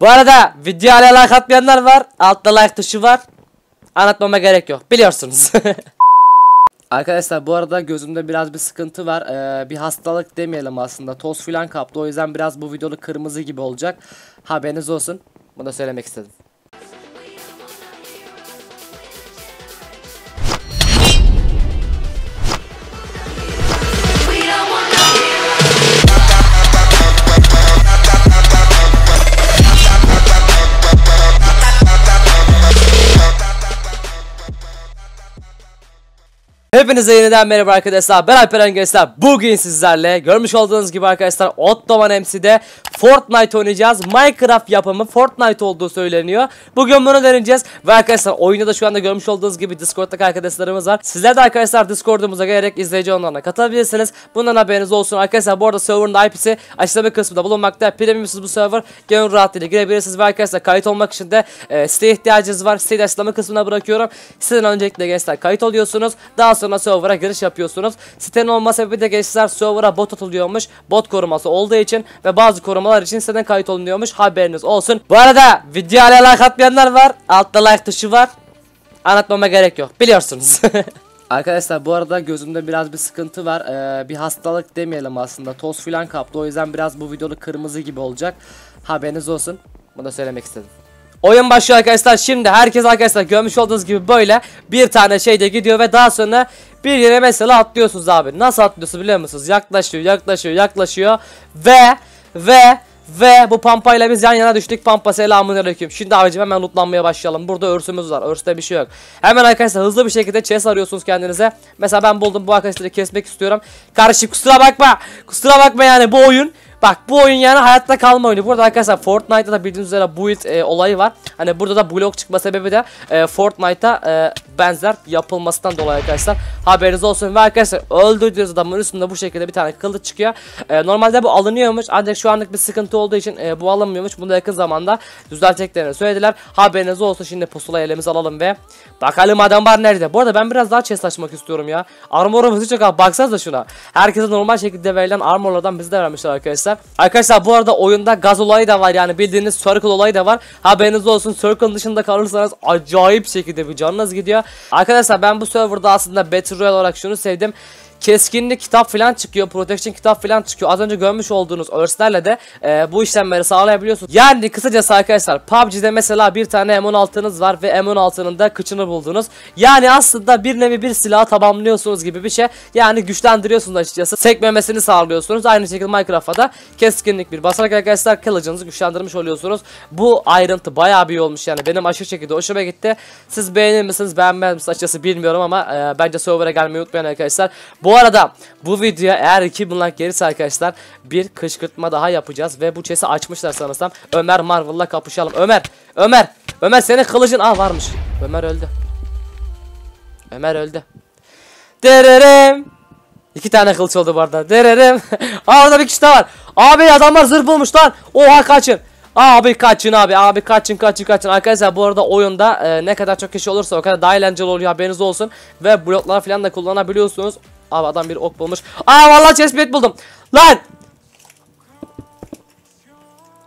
Bu arada videoya like atmayanlar var. Altta like tuşu var. Anlatmama gerek yok. Biliyorsunuz. Arkadaşlar bu arada gözümde biraz bir sıkıntı var. Ee, bir hastalık demeyelim aslında. Toz filan kaptı. O yüzden biraz bu videoda kırmızı gibi olacak. Haberiniz olsun. Bunu da söylemek istedim. Hepinize yeniden merhaba arkadaşlar. Ben Alperen Gençler. Bugün sizlerle görmüş olduğunuz gibi arkadaşlar Ottoman MC'de Fortnite oynayacağız. Minecraft yapımı Fortnite olduğu söyleniyor. Bugün bunu deneyeceğiz. Ve arkadaşlar oyunda da şu anda görmüş olduğunuz gibi Discord'daki arkadaşlarımız var. Sizler de arkadaşlar Discord'umuza gelerek izleyici onlarına katılabilirsiniz. Bundan haberiniz olsun arkadaşlar. Bu arada server'ın IP'si açıklama kısmında bulunmakta. Premiumsuz bu server gönül rahatlığıyla girebilirsiniz. Ve arkadaşlar kayıt olmak için de e, siteye ihtiyacınız var. Siteyi açıklama kısmına bırakıyorum. Siteden öncelikle gençler kayıt oluyorsunuz. Daha sonra server'a giriş yapıyorsunuz. Sitenin olma sebebi de gençler server'a bot atılıyormuş. Bot koruması olduğu için ve bazı korumalar için siteden kayıt olunuyormuş. Haberiniz olsun. Bu arada videoya like atmayanlar var. Altta like tuşu var. Anlatmama gerek yok. Biliyorsunuz. Arkadaşlar bu arada gözümde biraz bir sıkıntı var. Ee, bir hastalık demeyelim aslında. Toz filan kaptı. O yüzden biraz bu videoda kırmızı gibi olacak. Haberiniz olsun. Bunu da söylemek istedim. Oyun başlıyor arkadaşlar. Şimdi herkes arkadaşlar görmüş olduğunuz gibi böyle bir tane şeyde gidiyor ve daha sonra bir yere mesela atlıyorsunuz abi. Nasıl atlıyorsunuz biliyor musunuz? Yaklaşıyor, yaklaşıyor, yaklaşıyor ve ve ve bu pampayla biz yan yana düştük. Pampa selamun aleyküm. Şimdi abicim hemen lootlanmaya başlayalım. Burada örsümüz var. Örste bir şey yok. Hemen arkadaşlar hızlı bir şekilde chest arıyorsunuz kendinize. Mesela ben buldum bu arkadaşları kesmek istiyorum. Kardeşim kusura bakma. Kusura bakma yani bu oyun Bak bu oyun yani hayatta kalma oyunu. Burada arkadaşlar Fortnite'da da bildiğiniz üzere build e, olayı var. Hani burada da blok çıkma sebebi de e, Fortnite'a e, benzer yapılmasından dolayı arkadaşlar. Haberiniz olsun ve arkadaşlar öldürdüğünüz adamın üstünde bu şekilde bir tane kılıç çıkıyor. E, normalde bu alınıyormuş ancak şu anlık bir sıkıntı olduğu için e, bu alınmıyormuş. Bunu da yakın zamanda düzelteceklerini söylediler. Haberiniz olsun şimdi pusulayı elimize alalım ve bakalım adamlar nerede. Bu arada ben biraz daha chest açmak istiyorum ya. Armorumuz çok abi baksanıza şuna. Herkese normal şekilde verilen armorlardan bize de vermişler arkadaşlar. Arkadaşlar bu arada oyunda gaz olayı da var yani bildiğiniz circle olayı da var. Haberiniz olsun circle dışında kalırsanız acayip şekilde bir canınız gidiyor. Arkadaşlar ben bu serverda aslında Battle Royale olarak şunu sevdim keskinlik kitap falan çıkıyor. Protection kitap falan çıkıyor. Az önce görmüş olduğunuz örslerle de e, bu işlemleri sağlayabiliyorsunuz. Yani kısacası arkadaşlar PUBG'de mesela bir tane M16'nız var ve M16'nın da kıçını buldunuz. Yani aslında bir nevi bir silahı tamamlıyorsunuz gibi bir şey. Yani güçlendiriyorsunuz açıkçası. Sekmemesini sağlıyorsunuz. Aynı şekilde Minecraft'ta da keskinlik bir basarak arkadaşlar kılıcınızı güçlendirmiş oluyorsunuz. Bu ayrıntı bayağı bir olmuş yani. Benim aşırı şekilde hoşuma gitti. Siz beğenir misiniz beğenmez misiniz açıkçası bilmiyorum ama e, bence server'a gelmeyi unutmayın arkadaşlar. Bu arada bu videoya eğer 2000 like gelirse arkadaşlar bir kışkırtma daha yapacağız ve bu chest'i açmışlar sanırsam. Ömer Marvel'la kapışalım. Ömer, Ömer, Ömer senin kılıcın ah varmış. Ömer öldü. Ömer öldü. Dererim. İki tane kılıç oldu bu arada. Dererim. Aa orada bir kişi daha var. Abi adamlar zırh bulmuş lan. Oha kaçın. Abi kaçın abi abi kaçın kaçın kaçın arkadaşlar bu arada oyunda e, ne kadar çok kişi olursa o kadar daha eğlenceli oluyor haberiniz olsun ve bloklar falan da kullanabiliyorsunuz Abi adam bir ok bulmuş. Aa vallahi chestplate buldum. Lan!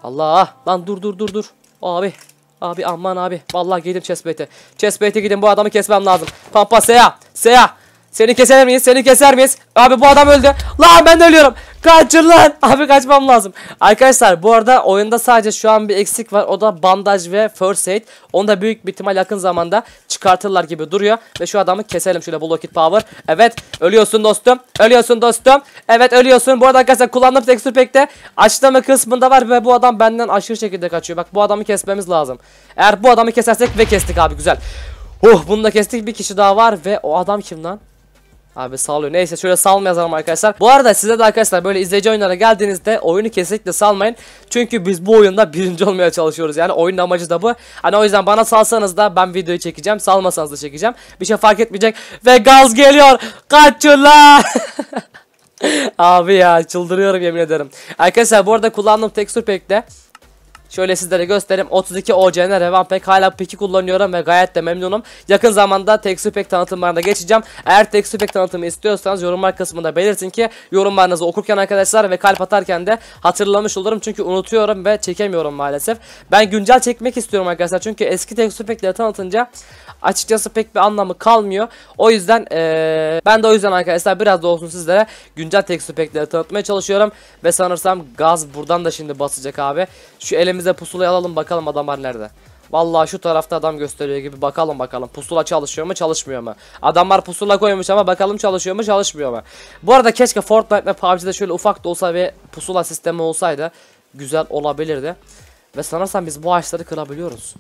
Allah! Lan dur dur dur dur. Abi abi aman abi. Vallahi gidin chestplate'e chestplate'e gidin bu adamı kesmem lazım. Pampa Seya Seya. Seni keser miyiz? Seni keser miyiz? Abi bu adam öldü. Lan ben de ölüyorum. Kaçın lan. Abi kaçmam lazım. Arkadaşlar bu arada oyunda sadece şu an bir eksik var. O da bandaj ve first aid. Onu da büyük bir ihtimal yakın zamanda çıkartırlar gibi duruyor. Ve şu adamı keselim şöyle block it power. Evet ölüyorsun dostum. Ölüyorsun dostum. Evet ölüyorsun. Bu arada arkadaşlar kullandığım texture pack'te açlama kısmında var. Ve bu adam benden aşırı şekilde kaçıyor. Bak bu adamı kesmemiz lazım. Eğer bu adamı kesersek ve kestik abi güzel. Uh bunu da kestik. Bir kişi daha var ve o adam kim lan? Abi sağlıyor. Neyse şöyle salmayalım arkadaşlar. Bu arada size de arkadaşlar böyle izleyici oyunlara geldiğinizde oyunu kesinlikle salmayın. Çünkü biz bu oyunda birinci olmaya çalışıyoruz. Yani oyunun amacı da bu. Hani o yüzden bana salsanız da ben videoyu çekeceğim. Salmasanız da çekeceğim. Bir şey fark etmeyecek. Ve gaz geliyor. Kaçın. Abi ya çıldırıyorum yemin ederim. Arkadaşlar bu arada kullandığım texture pack'te Şöyle sizlere göstereyim. 32 OCN Revan Pack hala peki kullanıyorum ve gayet de memnunum. Yakın zamanda Texture Pack tanıtımlarına geçeceğim. Eğer Texture Pack tanıtımı istiyorsanız yorumlar kısmında belirtin ki yorumlarınızı okurken arkadaşlar ve kalp atarken de hatırlamış olurum. Çünkü unutuyorum ve çekemiyorum maalesef. Ben güncel çekmek istiyorum arkadaşlar. Çünkü eski Texture Pack'leri tanıtınca açıkçası pek bir anlamı kalmıyor. O yüzden ee, ben de o yüzden arkadaşlar biraz da olsun sizlere güncel texture pack'leri tanıtmaya çalışıyorum. Ve sanırsam gaz buradan da şimdi basacak abi. Şu elimize pusulayı alalım bakalım adamlar nerede. Vallahi şu tarafta adam gösteriyor gibi bakalım bakalım pusula çalışıyor mu çalışmıyor mu? Adamlar pusula koymuş ama bakalım çalışıyor mu çalışmıyor mu? Bu arada keşke Fortnite ve PUBG'de şöyle ufak da olsa ve pusula sistemi olsaydı güzel olabilirdi. Ve sanırsam biz bu ağaçları kırabiliyoruz.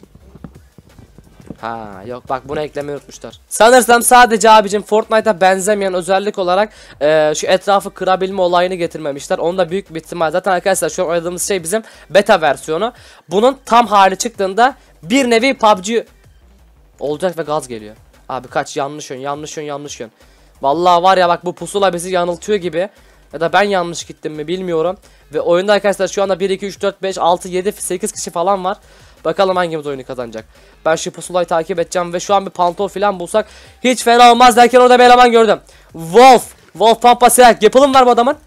Ha yok bak bunu eklemeyi unutmuşlar. Sanırsam sadece abicim Fortnite'a benzemeyen özellik olarak e, şu etrafı kırabilme olayını getirmemişler. Onu da büyük bir ihtimal. Zaten arkadaşlar şu an oynadığımız şey bizim beta versiyonu. Bunun tam hali çıktığında bir nevi PUBG olacak ve gaz geliyor. Abi kaç yanlış yön yanlış yön yanlış yön. Vallahi var ya bak bu pusula bizi yanıltıyor gibi. Ya da ben yanlış gittim mi bilmiyorum. Ve oyunda arkadaşlar şu anda 1, 2, 3, 4, 5, 6, 7, 8 kişi falan var. Bakalım hangimiz oyunu kazanacak. Ben şu pusulayı takip edeceğim ve şu an bir pantol falan bulsak hiç fena olmaz derken orada bir eleman gördüm. Wolf. Wolf Pampa Select. Gapıl'ın var bu adamın.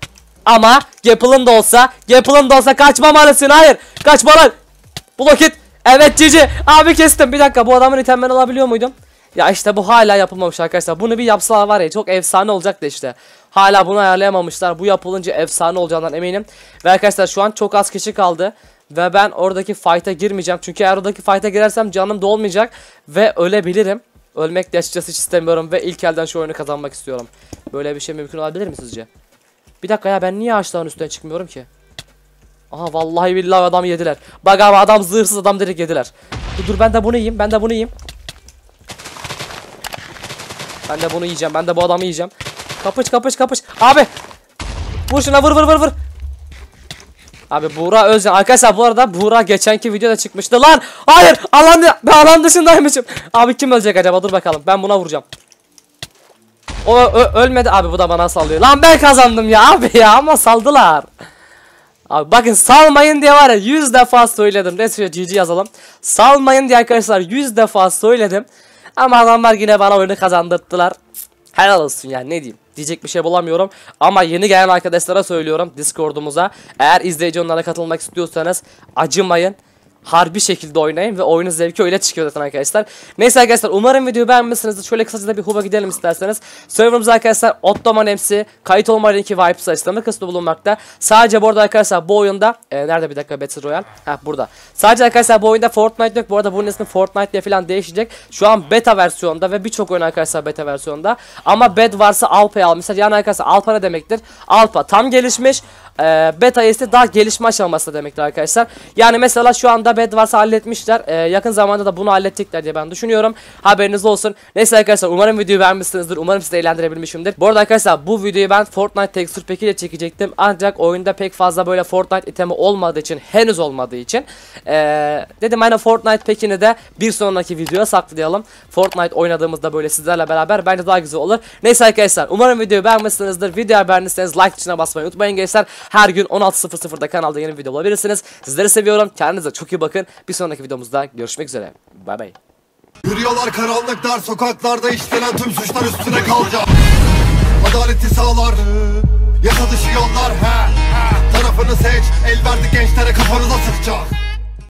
Ama Gapıl'ın da olsa, Gapıl'ın da olsa kaçmamalısın. Hayır. Kaçma lan. Blok it. Evet Cici. Abi kestim. Bir dakika bu adamın itemlerini alabiliyor muydum? Ya işte bu hala yapılmamış arkadaşlar. Bunu bir yapsalar var ya çok efsane olacaktı işte. Hala bunu ayarlayamamışlar. Bu yapılınca efsane olacağından eminim. Ve arkadaşlar şu an çok az kişi kaldı. Ve ben oradaki fight'a girmeyeceğim. Çünkü eğer oradaki fight'a girersem canım dolmayacak. Ve ölebilirim. Ölmek de açıkçası hiç istemiyorum. Ve ilk elden şu oyunu kazanmak istiyorum. Böyle bir şey mümkün olabilir mi sizce? Bir dakika ya ben niye ağaçların üstüne çıkmıyorum ki? Aha vallahi billahi adam yediler. Bak abi adam zırhsız adam direkt yediler. Dur, dur ben de bunu yiyeyim. Ben de bunu yiyeyim. Ben de bunu yiyeceğim. Ben de bu adamı yiyeceğim. Kapış kapış kapış. Abi. Vur şuna vur vur vur vur. Abi Buğra Özcan. Arkadaşlar bu arada Buğra geçenki videoda çıkmıştı. Lan hayır alan, ben alan dışındaymışım. Abi kim ölecek acaba dur bakalım. Ben buna vuracağım. O ölmedi abi bu da bana sallıyor. Lan ben kazandım ya abi ya ama saldılar. Abi bakın salmayın diye var ya 100 defa söyledim. Resmen GG yazalım. Salmayın diye arkadaşlar 100 defa söyledim. Ama adamlar yine bana oyunu kazandırttılar. Helal olsun yani ne diyeyim. Diyecek bir şey bulamıyorum. Ama yeni gelen arkadaşlara söylüyorum Discord'umuza. Eğer izleyici onlara katılmak istiyorsanız acımayın harbi şekilde oynayın ve oyunun zevki öyle çıkıyor zaten arkadaşlar. Neyse arkadaşlar umarım videoyu beğenmişsinizdir. Şöyle kısaca da bir huba gidelim isterseniz. Serverımıza arkadaşlar Ottoman MC kayıt olma linki Vibes açıklama kısmı bulunmakta. Sadece bu arada arkadaşlar bu oyunda e, nerede bir dakika Battle Royale? Ha burada. Sadece arkadaşlar bu oyunda Fortnite yok. Bu arada bunun ismi Fortnite diye falan değişecek. Şu an beta versiyonda ve birçok oyun arkadaşlar beta versiyonda. Ama bed varsa Alpa'yı almışlar. Yani arkadaşlar Alpa ne demektir? Alpa tam gelişmiş. E, beta ise daha gelişme aşaması demektir arkadaşlar. Yani mesela şu anda bed varsa halletmişler. Ee, yakın zamanda da bunu halledecekler diye ben düşünüyorum. Haberiniz olsun. Neyse arkadaşlar umarım videoyu beğenmişsinizdir. Umarım sizi eğlendirebilmişimdir. Bu arada arkadaşlar bu videoyu ben Fortnite Texture Pack ile çekecektim. Ancak oyunda pek fazla böyle Fortnite itemi olmadığı için henüz olmadığı için ee, dedim hani Fortnite Pack'ini de bir sonraki videoya saklayalım. Fortnite oynadığımızda böyle sizlerle beraber bence daha güzel olur. Neyse arkadaşlar umarım videoyu beğenmişsinizdir. Videoyu beğendiyseniz like tuşuna basmayı unutmayın gençler. Her gün 16.00'da kanalda yeni video bulabilirsiniz. Sizleri seviyorum. Kendinize çok iyi bakın. Bir sonraki videomuzda görüşmek üzere. Bay bay. Yürüyorlar karanlık dar sokaklarda işlenen tüm suçlar üstüne kalacak Adaleti sağlar Yasa dışı yollar he. Tarafını seç El verdi gençlere kafanıza sıkacak